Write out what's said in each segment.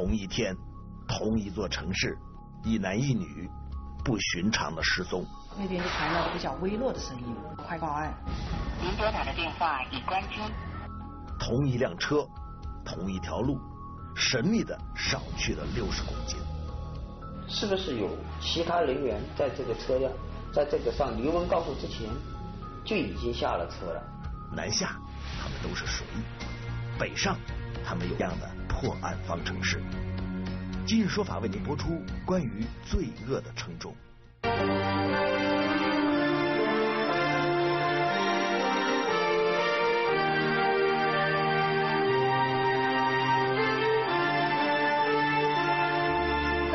同一天，同一座城市，一男一女不寻常的失踪。那边就传来了比较微弱的声音，快报案！您拨打的电话已关机。同一辆车，同一条路，神秘的少去了六十公斤。是不是有其他人员在这个车辆，在这个上刘文高速之前就已经下了车了？南下，他们都是谁？北上，他们有样的破案方程式。今日说法为您播出关于罪恶的称重。各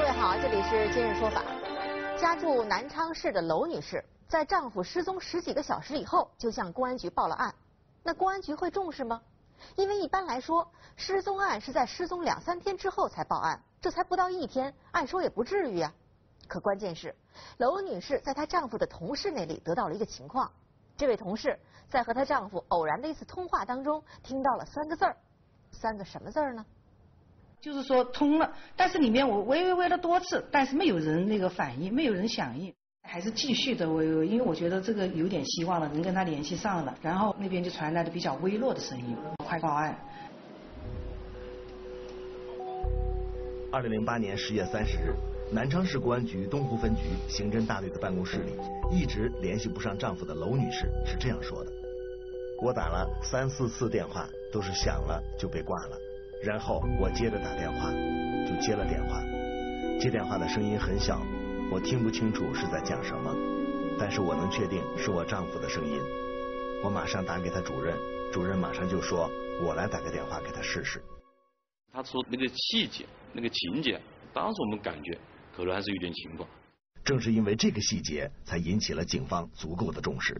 位好，这里是今日说法。家住南昌市的娄女士，在丈夫失踪十几个小时以后，就向公安局报了案。那公安局会重视吗？因为一般来说，失踪案是在失踪两三天之后才报案，这才不到一天，按说也不至于啊。可关键是，娄女士在她丈夫的同事那里得到了一个情况，这位同事在和她丈夫偶然的一次通话当中，听到了三个字儿，三个什么字儿呢？就是说通了，但是里面我喂喂喂了多次，但是没有人那个反应，没有人响应，还是继续的我，因为我觉得这个有点希望了，能跟他联系上了，然后那边就传来了比较微弱的声音，快报案。二零零八年十月三十日，南昌市公安局东湖分局刑侦大队的办公室里，一直联系不上丈夫的娄女士是这样说的：“我打了三四次电话，都是响了就被挂了。”然后我接着打电话，就接了电话。接电话的声音很小，我听不清楚是在讲什么，但是我能确定是我丈夫的声音。我马上打给他主任，主任马上就说：“我来打个电话给他试试。”他说那个细节、那个情节，当时我们感觉可能还是有点情况。正是因为这个细节，才引起了警方足够的重视。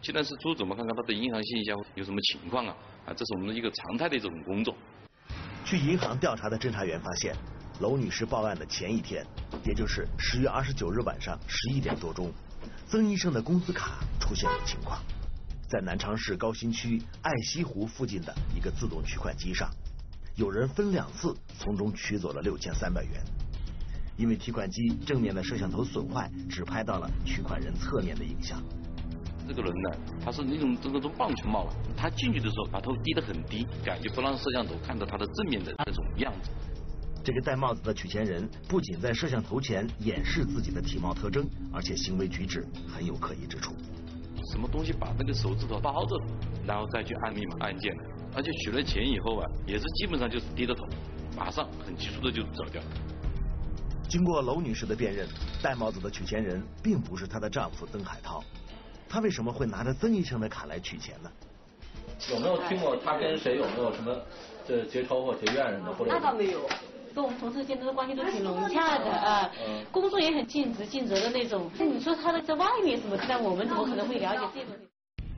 现在是出，怎么看看他的银行信息有什么情况啊？啊，这是我们的一个常态的一种工作。去银行调查的侦查员发现，娄女士报案的前一天，也就是十月二十九日晚上十一点多钟，曾医生的工资卡出现了情况，在南昌市高新区爱西湖附近的一个自动取款机上，有人分两次从中取走了六千三百元。因为提款机正面的摄像头损坏，只拍到了取款人侧面的影像。这个人呢，他是那种这种棒球帽了，他进去的时候把头低得很低，感觉不让摄像头看到他的正面的那种样子。这个戴帽子的取钱人不仅在摄像头前掩饰自己的体貌特征，而且行为举止很有可疑之处。什么东西把那个手指头包着，然后再去按密码按键的，而且取了钱以后啊，也是基本上就是低着头，马上很急促的就走掉了。经过娄女士的辨认，戴帽子的取钱人并不是她的丈夫曾海涛。他为什么会拿着曾医生的卡来取钱呢？有没有听过他跟谁有没有什么这结仇或结怨什么或者？那倒没有，跟我们同事间的关系都挺融洽的啊，工作也很尽职尽责的那种。那你说他的在外面什么？但我们怎么可能会了解这种？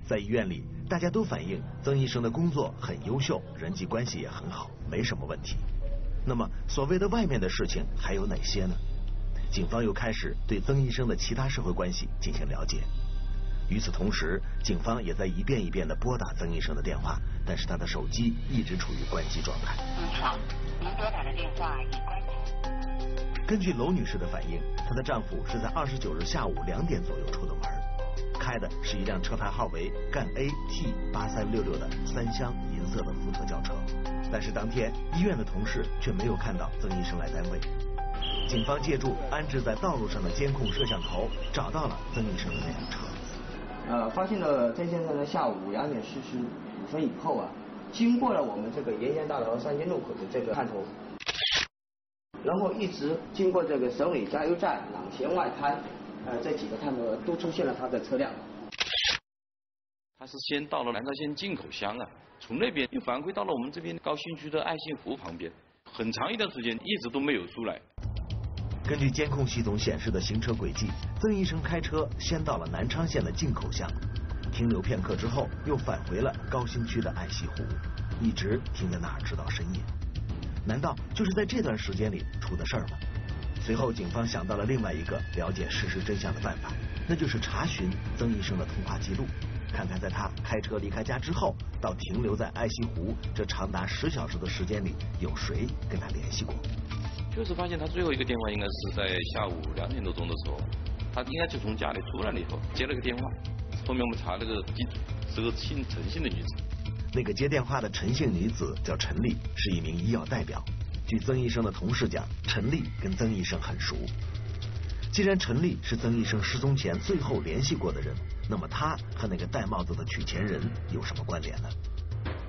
在医院里，大家都反映曾医生的工作很优秀，人际关系也很好，没什么问题。那么，所谓的外面的事情还有哪些呢？警方又开始对曾医生的其他社会关系进行了解。与此同时，警方也在一遍一遍的拨打曾医生的电话，但是他的手机一直处于关机状态。嗯好，您拨打的电话已关机。根据娄女士的反映，她的丈夫是在二十九日下午两点左右出的门，开的是一辆车牌号为赣 A T 八三六六的三厢银色的福特轿车。但是当天医院的同事却没有看到曾医生来单位。警方借助安置在道路上的监控摄像头，找到了曾医生的那辆车。呃，发现了曾先生在下午两点四十五分以后啊，经过了我们这个沿线大道三金路口的这个探头，然后一直经过这个省委加油站、朗贤外滩，呃，这几个探头都出现了他的车辆。他是先到了南昌县进口乡啊，从那边又反馈到了我们这边高新区的爱心湖旁边，很长一段时间一直都没有出来。根据监控系统显示的行车轨迹，曾医生开车先到了南昌县的进口乡，停留片刻之后，又返回了高新区的爱西湖，一直停在那儿直到深夜。难道就是在这段时间里出的事儿吗？随后，警方想到了另外一个了解事实真相的办法，那就是查询曾医生的通话记录，看看在他开车离开家之后，到停留在爱溪湖这长达十小时的时间里，有谁跟他联系过？就是发现他最后一个电话应该是在下午两点多钟的时候，他应该就从家里出来了以后接了个电话，后面我们查那个机组是个姓陈姓的女子。那个接电话的陈姓女子叫陈丽，是一名医药代表。据曾医生的同事讲，陈丽跟曾医生很熟。既然陈丽是曾医生失踪前最后联系过的人，那么她和那个戴帽子的取钱人有什么关联呢？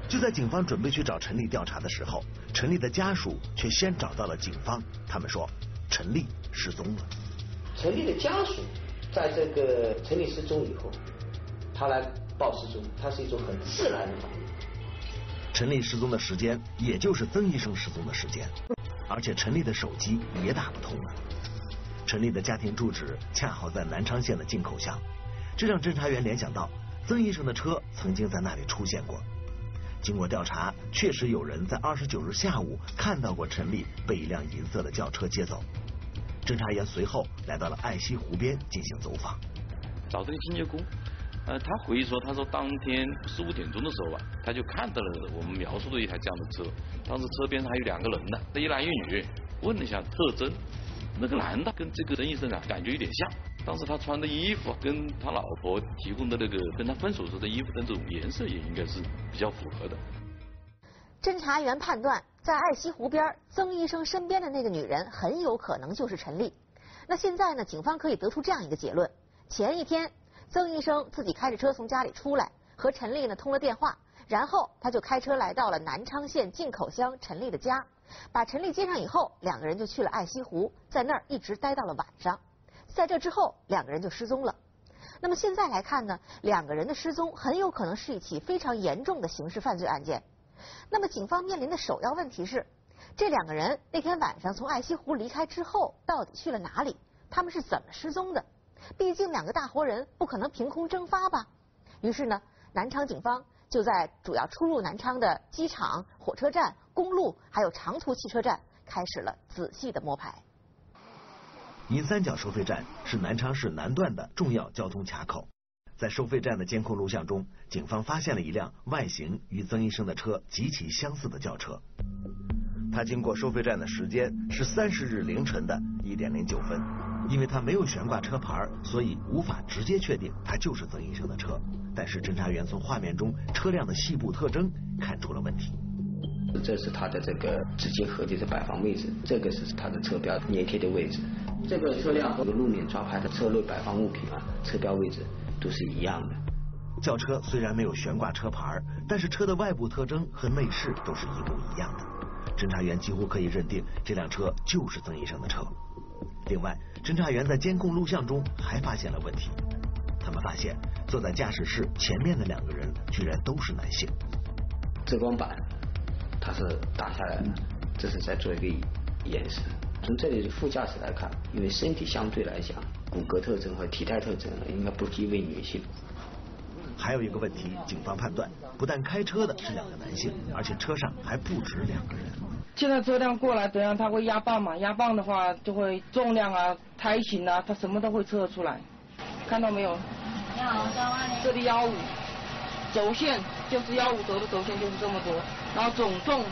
就在警方准备去找陈丽调查的时候，陈丽的家属却先找到了警方。他们说陈丽失踪了。陈丽的家属在这个陈丽失踪以后，他来报失踪，他是一种很自然的反应。陈丽失踪的时间，也就是曾医生失踪的时间，而且陈丽的手机也打不通了。陈丽的家庭住址恰好在南昌县的进口乡，这让侦查员联想到曾医生的车曾经在那里出现过。经过调查，确实有人在二十九日下午看到过陈丽被一辆银色的轿车接走。侦查员随后来到了爱溪湖边进行走访，找这个清洁工，呃，他回忆说，他说当天十五点钟的时候吧，他就看到了我们描述的一台这样的车，当时车边上还有两个人呢，一男一女，问了一下特征。那个男的跟这个曾医生啊，感觉有点像。当时他穿的衣服跟他老婆提供的那个跟他分手时的衣服的这种颜色也应该是比较符合的。侦查员判断，在爱溪湖边曾医生身边的那个女人很有可能就是陈丽。那现在呢，警方可以得出这样一个结论：前一天，曾医生自己开着车从家里出来，和陈丽呢通了电话，然后他就开车来到了南昌县进口乡陈丽的家。把陈丽接上以后，两个人就去了爱溪湖，在那儿一直待到了晚上。在这之后，两个人就失踪了。那么现在来看呢，两个人的失踪很有可能是一起非常严重的刑事犯罪案件。那么警方面临的首要问题是，这两个人那天晚上从爱溪湖离开之后，到底去了哪里？他们是怎么失踪的？毕竟两个大活人不可能凭空蒸发吧。于是呢，南昌警方就在主要出入南昌的机场、火车站。公路还有长途汽车站开始了仔细的摸排。银三角收费站是南昌市南段的重要交通卡口，在收费站的监控录像中，警方发现了一辆外形与曾医生的车极其相似的轿车。他经过收费站的时间是三十日凌晨的一点零九分，因为他没有悬挂车牌，所以无法直接确定他就是曾医生的车。但是侦查员从画面中车辆的细部特征看出了问题。这是它的这个纸巾盒的摆放位置，这个是它的车标粘贴的位置。这个车辆和路面抓拍的车内摆放物品啊，车标位置都是一样的。轿车虽然没有悬挂车牌，但是车的外部特征和内饰都是一模一样的。侦查员几乎可以认定这辆车就是曾医生的车。另外，侦查员在监控录像中还发现了问题，他们发现坐在驾驶室前面的两个人居然都是男性。遮光板。它是打下来的，这是在做一个延伸。从这里的副驾驶来看，因为身体相对来讲，骨骼特征和体态特征应该不低于女性。还有一个问题，警方判断，不但开车的是两个男性，而且车上还不止两个人。现在车辆过来，等下它会压棒嘛？压棒的话，就会重量啊、胎型啊，它什么都会测出来。看到没有？你好，这里幺五。轴线就是幺五轴的轴线就是这么多，然后总重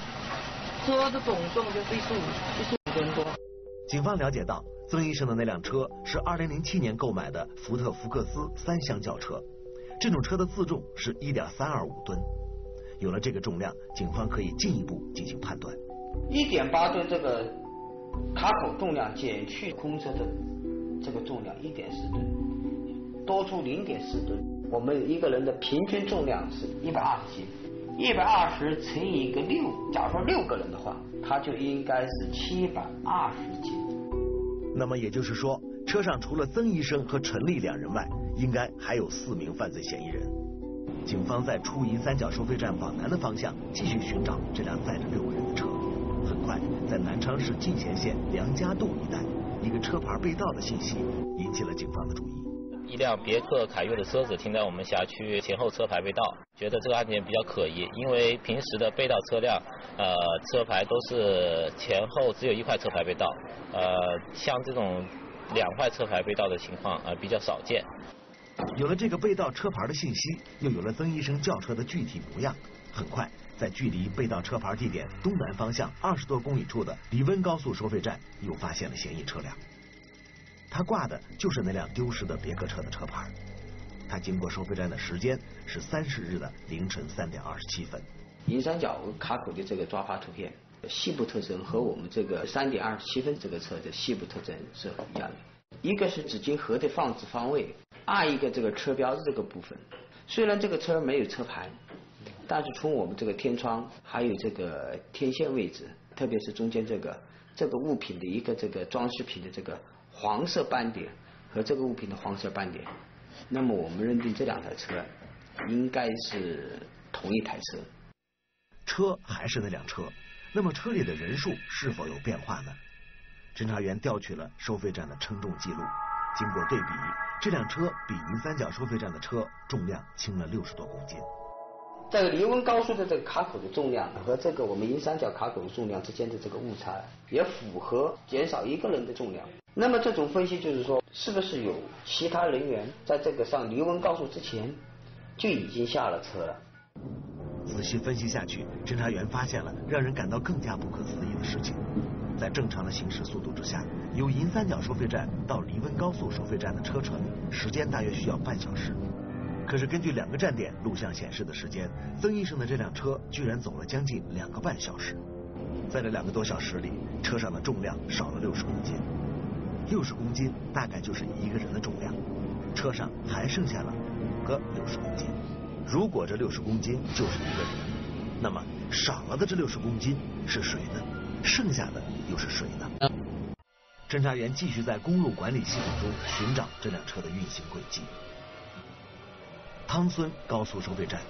车的总重就是一十五一十五吨多。警方了解到，曾医生的那辆车是二零零七年购买的福特福克斯三厢轿车，这种车的自重是一点三二五吨。有了这个重量，警方可以进一步进行判断。一点八吨这个卡口重量减去空车的这个重量一点四吨，多出零点四吨。我们一个人的平均重量是一百二十斤，一百二十乘以一个六，假如说六个人的话，他就应该是七百二十斤。那么也就是说，车上除了曾医生和陈丽两人外，应该还有四名犯罪嫌疑人。警方在出银三角收费站往南的方向继续寻找这辆载着六个人的车。在南昌市进贤县梁家渡一带，一个车牌被盗的信息引起了警方的注意。一辆别克凯越的车子停在我们辖区前后车牌被盗，觉得这个案件比较可疑，因为平时的被盗车辆，呃，车牌都是前后只有一块车牌被盗，呃，像这种两块车牌被盗的情况呃比较少见。有了这个被盗车牌的信息，又有了曾医生轿车的具体模样，很快，在距离被盗车牌地点东南方向二十多公里处的李温高速收费站，又发现了嫌疑车辆。他挂的就是那辆丢失的别克车的车牌。他经过收费站的时间是三十日的凌晨三点二十七分。银三角卡口的这个抓发图片，细部特征和我们这个三点二十七分这个车的细部特征是一样的。一个是纸巾盒的放置方位，二一个这个车标的这个部分。虽然这个车没有车牌，但是从我们这个天窗还有这个天线位置，特别是中间这个这个物品的一个这个装饰品的这个黄色斑点和这个物品的黄色斑点，那么我们认定这两台车应该是同一台车。车还是那辆车，那么车里的人数是否有变化呢？侦查员调取了收费站的称重记录，经过对比，这辆车比银三角收费站的车重量轻了六十多公斤。这个离温高速的这个卡口的重量和这个我们银三角卡口的重量之间的这个误差，也符合减少一个人的重量。那么这种分析就是说，是不是有其他人员在这个上离温高速之前就已经下了车了？仔细分析下去，侦查员发现了让人感到更加不可思议的事情。在正常的行驶速度之下，由银三角收费站到离温高速收费站的车程时间大约需要半小时。可是根据两个站点录像显示的时间，曾医生的这辆车居然走了将近两个半小时。在这两个多小时里，车上的重量少了六十公斤，六十公斤大概就是一个人的重量。车上还剩下了五个六十公斤。如果这六十公斤就是一个人，那么少了的这六十公斤是谁呢？剩下的又是谁呢？侦查员继续在公路管理系统中寻找这辆车的运行轨迹。汤孙高速收费站、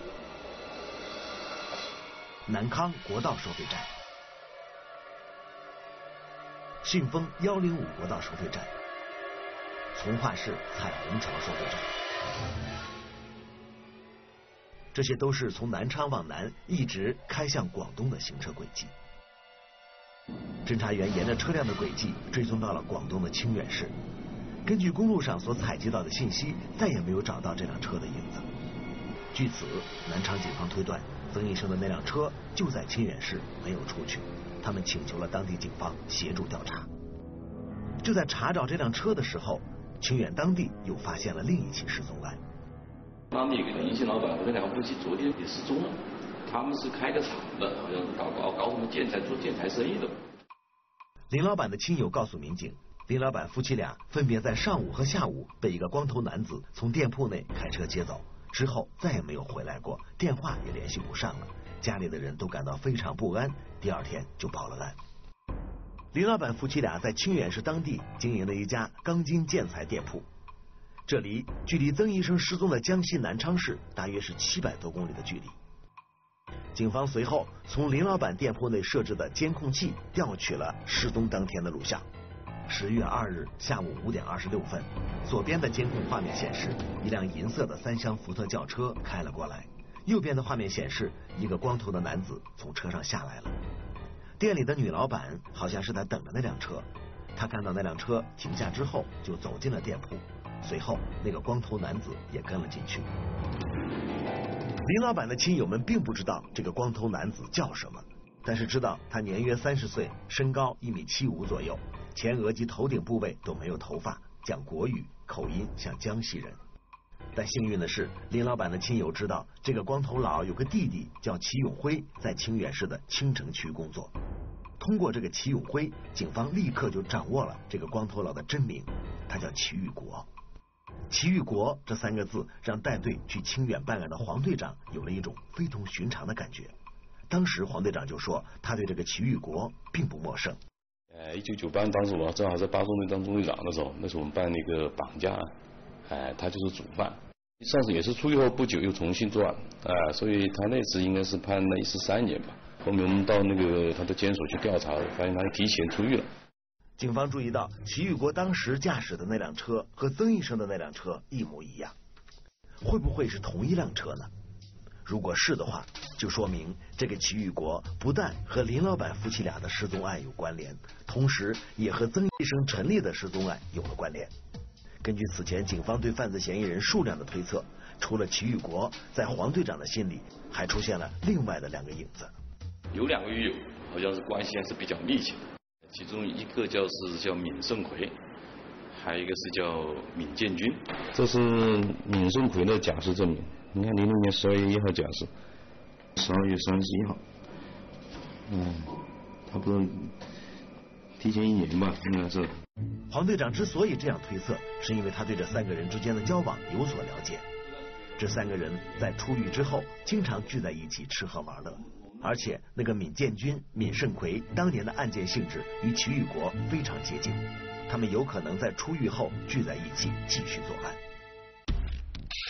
南康国道收费站、信丰幺零五国道收费站、从化市彩虹桥收费站。这些都是从南昌往南一直开向广东的行车轨迹。侦查员沿着车辆的轨迹追踪到了广东的清远市，根据公路上所采集到的信息，再也没有找到这辆车的影子。据此，南昌警方推断，曾医生的那辆车就在清远市，没有出去。他们请求了当地警方协助调查。就在查找这辆车的时候，清远当地又发现了另一起失踪案。当地一个银行老板和那两个夫妻昨天也失踪了，他们是开个厂的，好像搞搞搞什么建材做建材生意的。林老板的亲友告诉民警，林老板夫妻俩分别在上午和下午被一个光头男子从店铺内开车接走，之后再也没有回来过，电话也联系不上了，家里的人都感到非常不安，第二天就报了案。林老板夫妻俩在清远市当地经营了一家钢筋建材店铺。这里距离曾医生失踪的江西南昌市大约是七百多公里的距离。警方随后从林老板店铺内设置的监控器调取了失踪当天的录像。十月二日下午五点二十六分，左边的监控画面显示一辆银色的三厢福特轿车开了过来，右边的画面显示一个光头的男子从车上下来了。店里的女老板好像是在等着那辆车，她看到那辆车停下之后就走进了店铺。随后，那个光头男子也跟了进去。林老板的亲友们并不知道这个光头男子叫什么，但是知道他年约三十岁，身高一米七五左右，前额及头顶部位都没有头发，讲国语，口音像江西人。但幸运的是，林老板的亲友知道这个光头佬有个弟弟叫齐永辉，在清远市的青城区工作。通过这个齐永辉，警方立刻就掌握了这个光头佬的真名，他叫齐玉国。齐玉国这三个字让带队去清远办案的黄队长有了一种非同寻常的感觉。当时黄队长就说，他对这个齐玉国并不陌生。呃，一九九八年当时我正好在八中队当中队长的时候，那时候我们办那个绑架案，哎，他就是主犯。上次也是出狱后不久又重新作案，啊，所以他那次应该是判了一十三年吧。后面我们到那个他的监所去调查，发现他提前出狱了。警方注意到齐玉国当时驾驶的那辆车和曾医生的那辆车一模一样，会不会是同一辆车呢？如果是的话，就说明这个齐玉国不但和林老板夫妻俩的失踪案有关联，同时也和曾医生陈丽的失踪案有了关联。根据此前警方对犯罪嫌疑人数量的推测，除了齐玉国，在黄队长的心里还出现了另外的两个影子。有两个狱友，好像是关系还是比较密切的，其中一个叫是叫闵胜奎，还有一个是叫闵建军。这是闵胜奎的假释证明，你看零六年十二月一号假释，十二月三十一号，嗯，差不多提前一年吧，应该是。黄队长之所以这样推测，是因为他对这三个人之间的交往有所了解。这三个人在出狱之后，经常聚在一起吃喝玩乐。而且那个闵建军、闵胜奎当年的案件性质与齐玉国非常接近，他们有可能在出狱后聚在一起继续作案。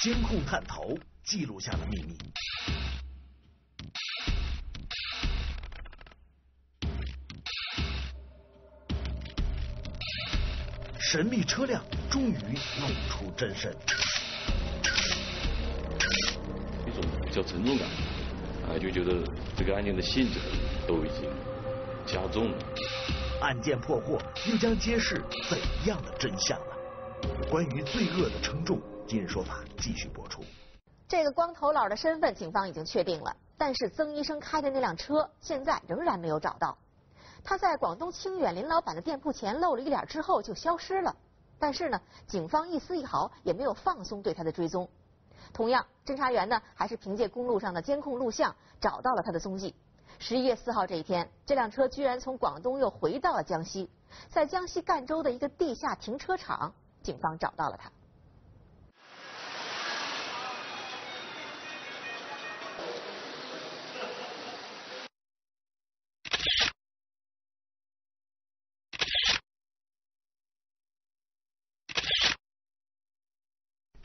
监控探头记录下了秘密。神秘车辆终于露出真身，一种比较沉重感。啊，就觉得这个案件的性质都已经加重了。案件破获，又将揭示怎样的真相呢？关于罪恶的称重，今日说法继续播出。这个光头佬的身份，警方已经确定了，但是曾医生开的那辆车，现在仍然没有找到。他在广东清远林老板的店铺前露了一脸之后就消失了，但是呢，警方一丝一毫也没有放松对他的追踪。同样，侦查员呢还是凭借公路上的监控录像找到了他的踪迹。十一月四号这一天，这辆车居然从广东又回到了江西，在江西赣州的一个地下停车场，警方找到了他。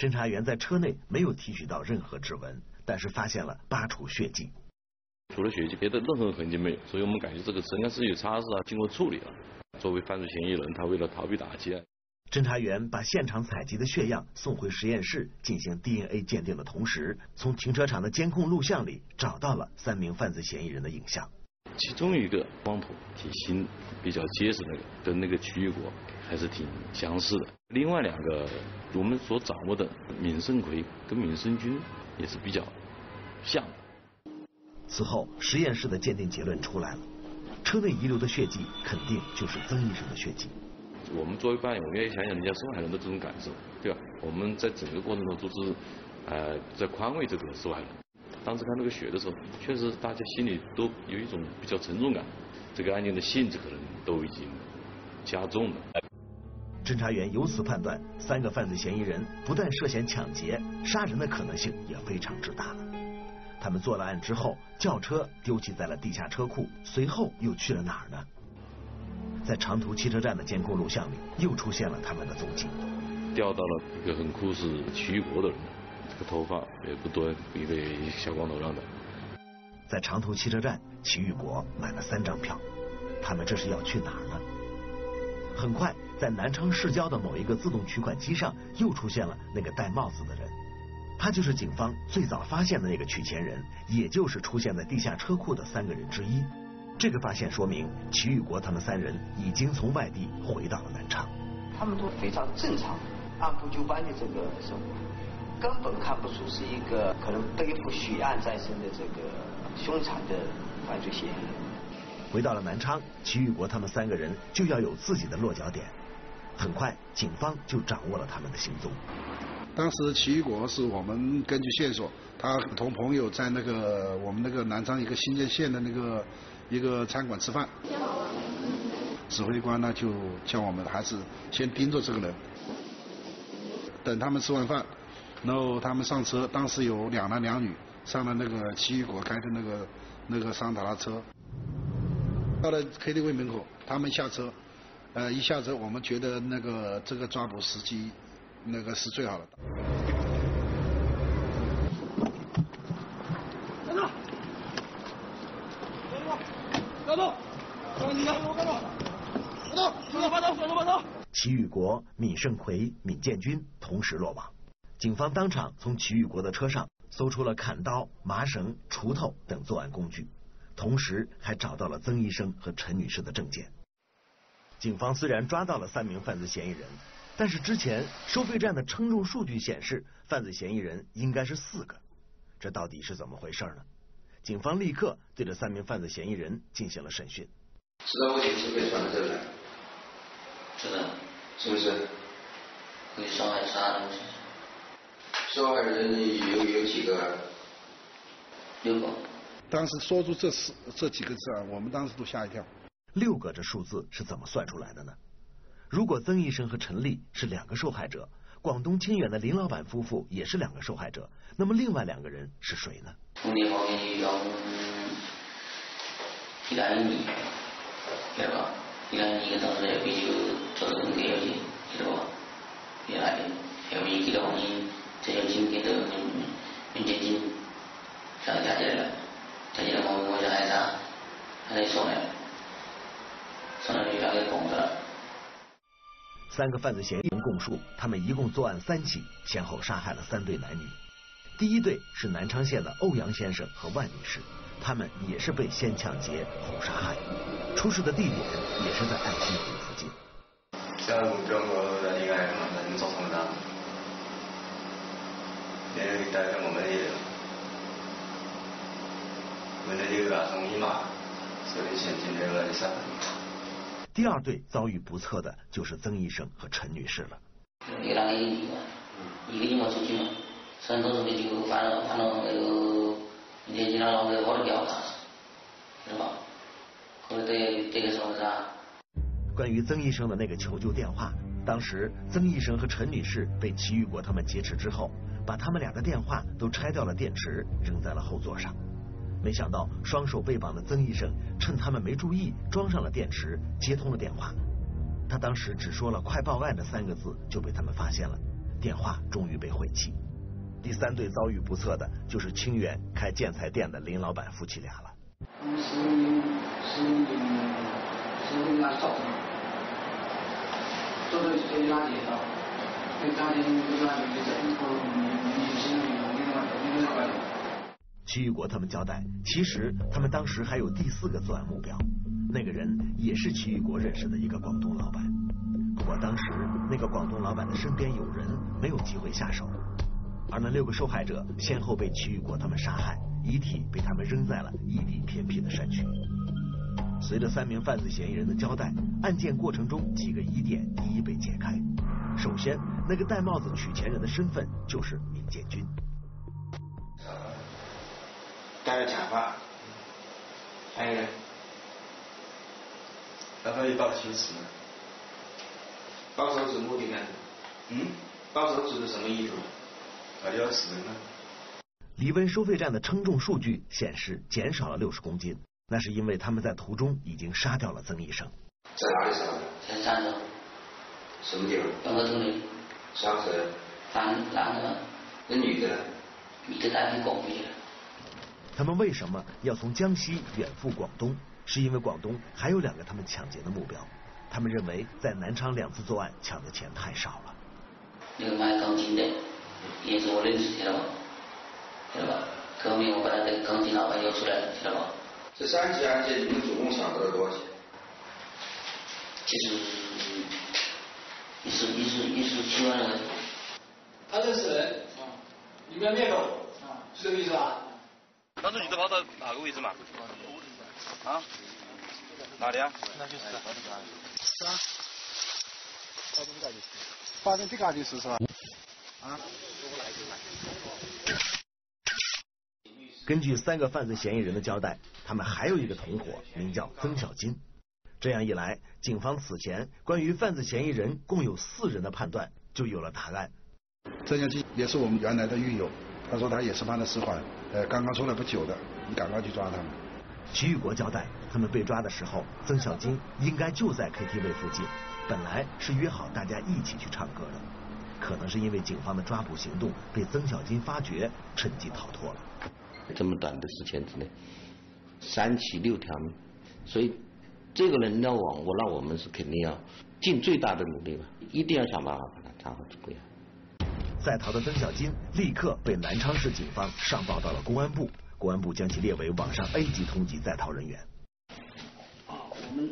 侦查员在车内没有提取到任何指纹，但是发现了八处血迹。除了血迹，别的任何痕迹没有，所以我们感觉这个应该是有擦拭啊，经过处理了。作为犯罪嫌疑人，他为了逃避打击，侦查员把现场采集的血样送回实验室进行 DNA 鉴定的同时，从停车场的监控录像里找到了三名犯罪嫌疑人的影像。其中一个光头、体型比较结实那个，跟那个曲玉国还是挺相似的。另外两个。我们所掌握的闵胜奎跟闵胜军也是比较像。此后，实验室的鉴定结论出来了，车内遗留的血迹肯定就是曾医生的血迹。我们作为办案，我们也想想人家受害人的这种感受，对吧？我们在整个过程中都是呃在宽慰这个受害人。当时看那个血的时候，确实大家心里都有一种比较沉重感，这个案件的性质可能都已经加重了。侦查员由此判断，三个犯罪嫌疑人不但涉嫌抢劫、杀人的可能性也非常之大了。他们做了案之后，轿车丢弃在了地下车库，随后又去了哪儿呢？在长途汽车站的监控录像里，又出现了他们的踪迹。调到了一个很酷似齐玉国的人，这个头发也不多，一个小光头样的。在长途汽车站，齐玉国买了三张票，他们这是要去哪儿呢？很快。在南昌市郊的某一个自动取款机上，又出现了那个戴帽子的人，他就是警方最早发现的那个取钱人，也就是出现在地下车库的三个人之一。这个发现说明齐玉国他们三人已经从外地回到了南昌。他们都非常正常，按部就班的这个生活，根本看不出是一个可能背负血案在身的这个凶残的犯罪嫌疑人。回到了南昌，齐玉国他们三个人就要有自己的落脚点。很快，警方就掌握了他们的行踪。当时齐玉国是我们根据线索，他同朋友在那个我们那个南昌一个新建县的那个一个餐馆吃饭。指挥官呢就叫我们还是先盯着这个人，等他们吃完饭，然后他们上车。当时有两男两女上了那个齐玉国开的那个那个桑塔纳车，到了 KTV 门口，他们下车。呃，一下子我们觉得那个这个抓捕时机，那个是最好的。站住！站住！站住！齐宇国、闵胜奎、闵建军同时落网，警方当场从齐宇国的车上搜出了砍刀、麻绳、锄头等作案工具，同时还找到了曾医生和陈女士的证件。警方虽然抓到了三名犯罪嫌疑人，但是之前收费站的称重数据显示，犯罪嫌疑人应该是四个，这到底是怎么回事呢？警方立刻对这三名犯罪嫌疑人进行了审讯。知道为什么是被传到这来？是的。是不是？会伤害杀人。受害人有有几个？六个。当时说出这四这几个字啊，我们当时都吓一跳。六个这数字是怎么算出来的呢？如果曾医生和陈丽是两个受害者，广东清远的林老板夫妇也是两个受害者，那么另外两个人是谁呢？三个犯罪嫌疑人供述他们一共作案三起先后杀害了三对男女。第一对是南昌县的欧阳先生和万女士他们也是被先抢劫后杀害。出事的地点也是在爱心湖附近。像我们这么多的一个人能做什么呢因为但是我们也为了这个生意嘛所以先进这个第二对遭遇不测的就是曾医生和陈女士了。一个一个，出去嘛，山东这边就反正反正那个年纪吧？后来这这个。关于曾医生的那个求救电话，当时曾医生和陈女士被齐玉国他们劫持之后，把他们俩的电话都拆掉了电池，扔在了后座上。没想到双手被绑的曾医生趁他们没注意，装上了电池，接通了电话。他当时只说了“快报案”的三个字，就被他们发现了，电话终于被毁弃。第三对遭遇不测的就是清远开建材店的林老板夫妻俩了。齐玉国他们交代，其实他们当时还有第四个作案目标，那个人也是齐玉国认识的一个广东老板。不过当时那个广东老板的身边有人，没有机会下手。而那六个受害者先后被齐玉国他们杀害，遗体被他们扔在了异地偏僻的山区。随着三名犯罪嫌疑人的交代，案件过程中几个疑点一一被解开。首先，那个戴帽子取钱人的身份就是闵建军。戴着假发，还有呢，然后又报羞耻呢？抱手指目的呢？嗯？抱手指的什么意图？到底要死人呢？黎温收费站的称重数据显示减少了六十公斤，那是因为他们在途中已经杀掉了曾医生。在哪里杀的？在山东。什么地方？两个村里。杀谁？男男的。那女的呢？女的带回广东去了。他们为什么要从江西远赴广东？是因为广东还有两个他们抢劫的目标。他们认为在南昌两次作案抢的钱太少了。那个卖钢筋的也是我认识，知道吧？知道吧？后面我把那个钢筋老板要出来了，知道吧？这三起案件你们总共抢得了多少钱？就是一十一十一十七万人。他认识人，你们要灭口，是这个意思吧？当时你都跑到哪个位置嘛？啊？哪里啊？那就是是吧？发生这个事，发生是吧？啊？根据三个犯罪嫌疑人的交代，他们还有一个同伙，名叫曾小金。这样一来，警方此前关于犯罪嫌疑人共有四人的判断就有了答案。曾小金也是我们原来的狱友，他说他也是判了死缓。呃，刚刚出来不久的，你赶快去抓他们。齐玉国交代，他们被抓的时候，曾小金应该就在 KTV 附近，本来是约好大家一起去唱歌的，可能是因为警方的抓捕行动被曾小金发觉，趁机逃脱了。这么短的时间之内，三起六条命，所以这个人要网，我那我们是肯定要尽最大的努力吧，一定要想办法把他抓回归案。在逃的曾小金立刻被南昌市警方上报到了公安部，公安部将其列为网上 A 级通缉在逃人员。啊，我们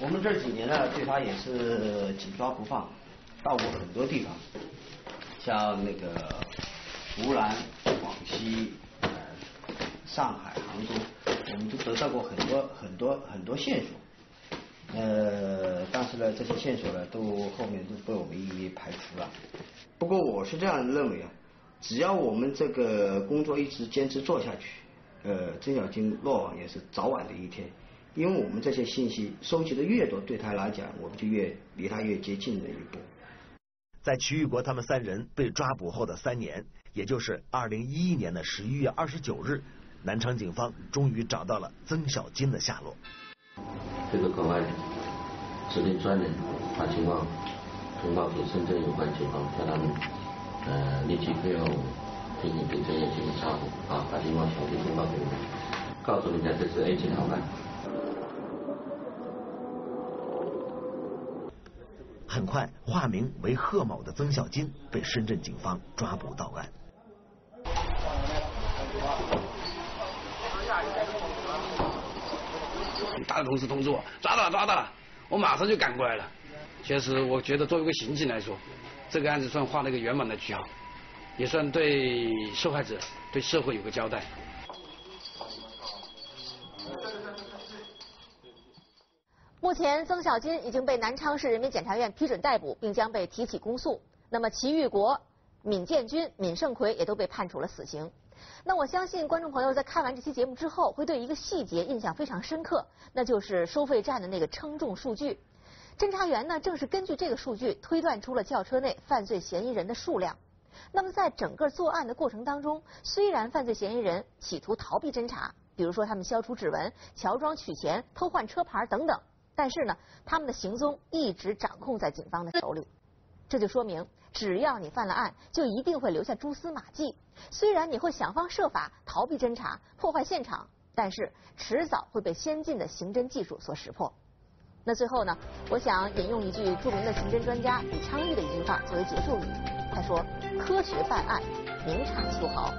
我们这几年呢，对他也是紧抓不放，到过很多地方，像那个湖南、广西、上海、杭州，我们都得到过很多很多很多线索。呃，但是呢，这些线索呢，都后面都被我们一一排除了。不过我是这样认为啊，只要我们这个工作一直坚持做下去，呃，曾小金落网也是早晚的一天。因为我们这些信息收集的越多，对他来讲，我们就越离他越接近了一步。在齐玉国他们三人被抓捕后的三年，也就是二零一一年的十一月二十九日，南昌警方终于找到了曾小金的下落。这个国外指定专人把情况通报给深圳有关警方，叫他们呃立即配合我们进行对这些进行查处，啊，把情况详细通报给我们，告诉人家这是 A 级逃犯。很快，化名为贺某的曾小金被深圳警方抓捕到案。他的同事通知我抓到了，抓到了，我马上就赶过来了。其实，我觉得作为一个刑警来说，这个案子算画了一个圆满的句号，也算对受害者、对社会有个交代。目前，曾小金已经被南昌市人民检察院批准逮捕，并将被提起公诉。那么，齐玉国、闵建军、闵胜奎也都被判处了死刑。那我相信观众朋友在看完这期节目之后，会对一个细节印象非常深刻，那就是收费站的那个称重数据。侦查员呢，正是根据这个数据推断出了轿车内犯罪嫌疑人的数量。那么，在整个作案的过程当中，虽然犯罪嫌疑人企图逃避侦查，比如说他们消除指纹、乔装取钱、偷换车牌等等。但是呢，他们的行踪一直掌控在警方的手里，这就说明，只要你犯了案，就一定会留下蛛丝马迹。虽然你会想方设法逃避侦查、破坏现场，但是迟早会被先进的刑侦技术所识破。那最后呢，我想引用一句著名的刑侦专家李昌钰的一句话作为结束语，他说：“科学办案，明察秋毫。”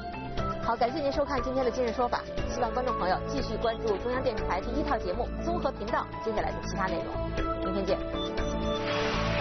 好，感谢您收看今天的《今日说法》，希望观众朋友继续关注中央电视台第一套节目综合频道接下来的其他内容。明天见。